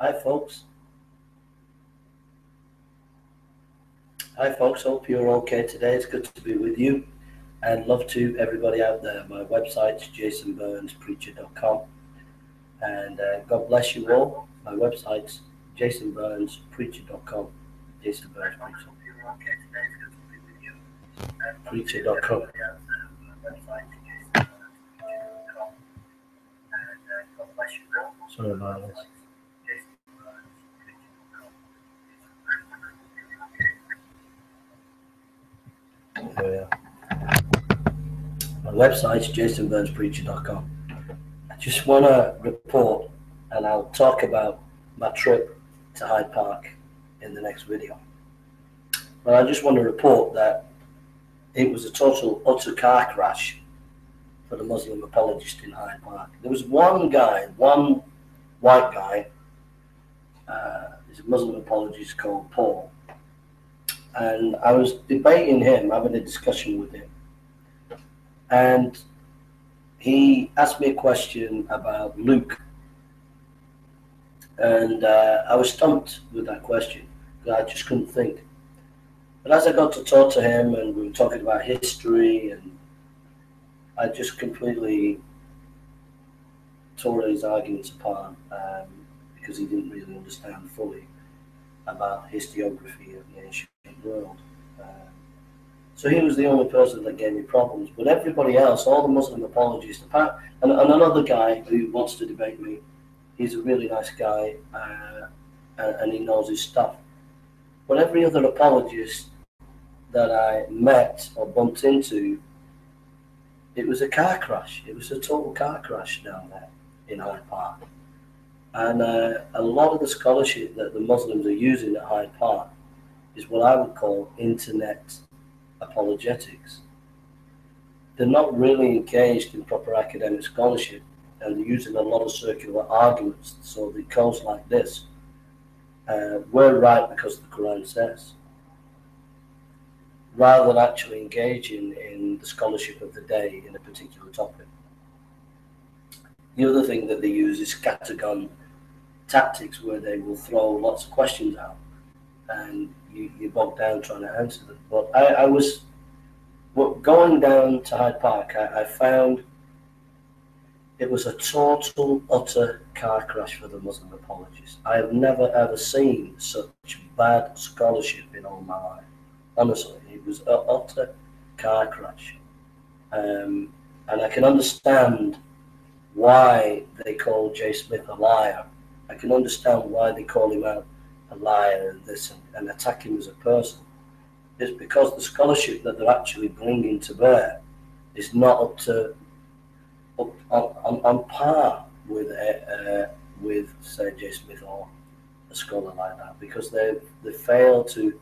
Hi, folks. Hi, folks. Hope you're okay today. It's good to be with you. And love to everybody out there. My website's jasonburnspreacher.com. And uh, God bless you all. My website's jasonburnspreacher.com. Jason Burns Preacher. Preacher.com. Sorry about this. There My website's jasonburnspreacher.com. I just want to report and I'll talk about my trip to Hyde Park in the next video. But I just want to report that it was a total utter car crash for the Muslim apologist in Hyde Park. There was one guy, one white guy, uh, he's a Muslim apologist called Paul, and I was debating him, having a discussion with him, and he asked me a question about Luke, and uh, I was stumped with that question because I just couldn't think. But as I got to talk to him, and we were talking about history, and I just completely tore his arguments apart um, because he didn't really understand fully about historiography of the ancient world. Uh, so he was the only person that gave me problems. But everybody else, all the Muslim apologists, apart, and, and another guy who wants to debate me, he's a really nice guy uh, and, he knows his stuff. But every other apologist that I met or bumped into, it was a car crash. It was a total car crash down there in Hyde Park. And uh, a lot of the scholarship that the Muslims are using at Hyde Park is what I would call internet apologetics. They're not really engaged in proper academic scholarship and using a lot of circular arguments. So it goes like this uh, We're right because the Quran says, rather than actually engaging in the scholarship of the day in a particular topic. The other thing that they use is scattergun tactics where they will throw lots of questions out and you, you down trying to answer them. But I, I was well, going down to Hyde Park, I, I found it was a total, utter car crash for the Muslim apologists. I have never ever seen such bad scholarship in all my life. Honestly, it was an utter car crash. Um, and I can understand why they call Jay Smith a liar. I can understand why they call him out a liar and this and, and attack him as a person. It's because the scholarship that they're actually bringing to bear is not up to up on, on, on par with uh, uh, with say Jay Smith or a scholar like that because they they fail to.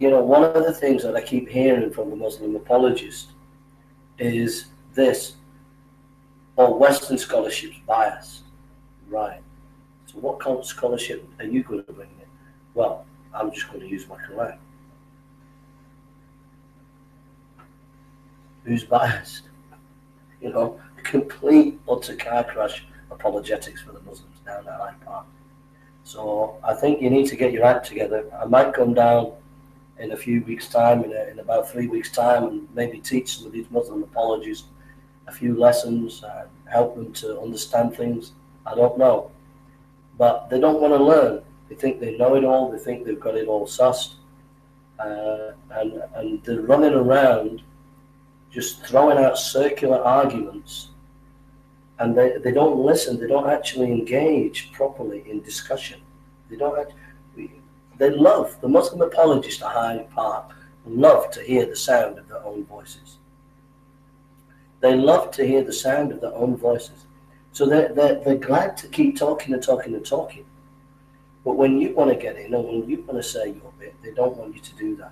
You know, one of the things that I keep hearing from the Muslim apologists is this: "Oh, Western scholarship's biased." Right. So, what kind of scholarship are you going to bring in? Well, I'm just going to use my Quran. Who's biased? You know, complete utter car crash apologetics for the Muslims down at Hyde Park. So I think you need to get your act together. I might come down in a few weeks' time, in, a, in about three weeks' time, and maybe teach some of these Muslim apologists a few lessons, and help them to understand things. I don't know. But they don't want to learn. They think they know it all. They think they've got it all sussed. Uh, and, and they're running around just throwing out circular arguments and they, they don't listen, they don't actually engage properly in discussion. They don't actually, they love, the Muslim apologists at Hyde Park love to hear the sound of their own voices. They love to hear the sound of their own voices. So they're, they're, they're glad to keep talking and talking and talking. But when you want to get in and when you want to say your bit, they don't want you to do that.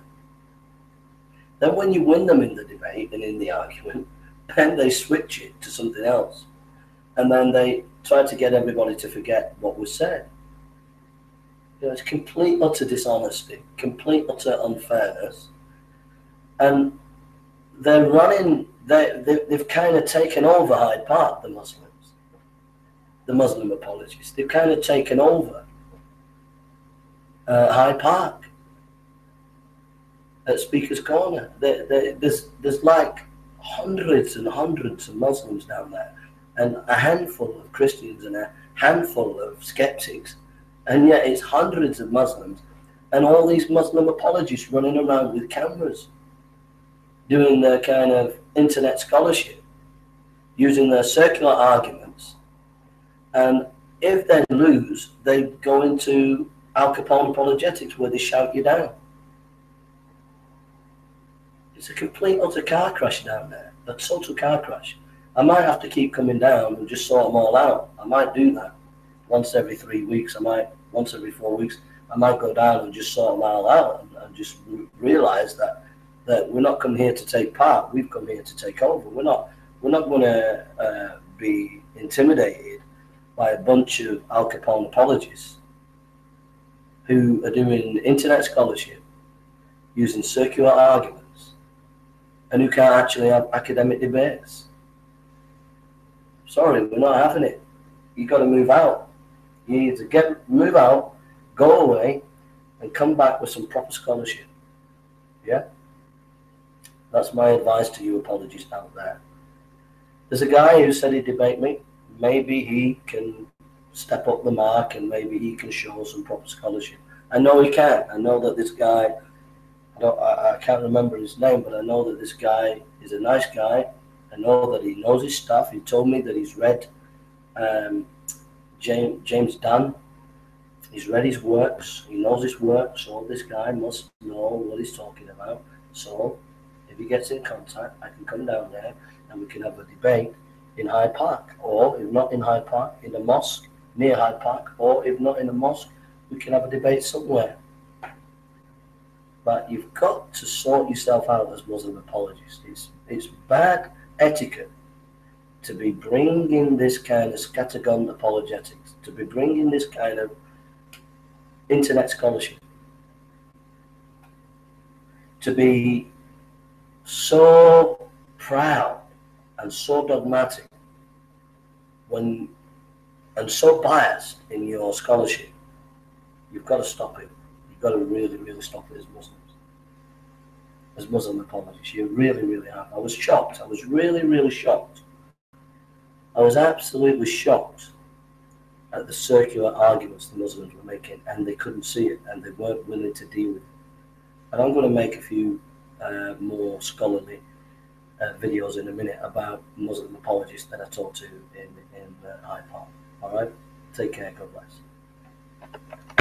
Then when you win them in the debate and in the argument, then they switch it to something else. And then they try to get everybody to forget what was said. You know, it's complete utter dishonesty, complete utter unfairness. And they're running, they, they, they've kind of taken over Hyde Park, the Muslims. The Muslim apologists. They've kind of taken over uh, Hyde Park at Speaker's Corner. They, they, there's, there's like hundreds and hundreds of Muslims down there, and a handful of Christians and a handful of skeptics, and yet it's hundreds of Muslims, and all these Muslim apologists running around with cameras, doing their kind of internet scholarship, using their circular arguments, and if they lose, they go into Al Capone apologetics where they shout you down. It's a complete utter car crash down there. A total car crash. I might have to keep coming down and just sort them all out. I might do that once every three weeks. I might once every four weeks. I might go down and just sort them all out and, and just realize that that we're not coming here to take part. We've come here to take over. We're not. We're not going to uh, be intimidated by a bunch of Al Capone apologists who are doing internet scholarship using circular arguments and who can't actually have academic debates. Sorry, we're not having it. You've got to move out. You need to get move out, go away, and come back with some proper scholarship. Yeah? That's my advice to you apologists out there. There's a guy who said he'd debate me. Maybe he can step up the mark and maybe he can show some proper scholarship. I know he can. I know that this guy I don't, I, I can't remember his name, but I know that this guy is a nice guy. I know that he knows his stuff. He told me that he's read um, James James Dunn. He's read his works. He knows his work. So this guy must know what he's talking about. So if he gets in contact, I can come down there and we can have a debate in Hyde Park, or if not in Hyde Park, in a mosque near Hyde Park, or if not in a mosque, we can have a debate somewhere. But you've got to sort yourself out as Muslim apologists. It's, it's bad etiquette to be bringing this kind of scattergun apologetics, to be bringing this kind of internet scholarship, to be so proud and so dogmatic when and so biased in your scholarship, you've got to stop it. You've got to really, really stop it as Muslims. as Muslim apologists. You really, really have. I was shocked. I was really, really shocked. I was absolutely shocked at the circular arguments the Muslims were making, and they couldn't see it, and they weren't willing to deal with it. And I'm going to make a few uh, more scholarly uh, videos in a minute about Muslim apologists that I talked to in in uh, Park. All right, take care. God bless.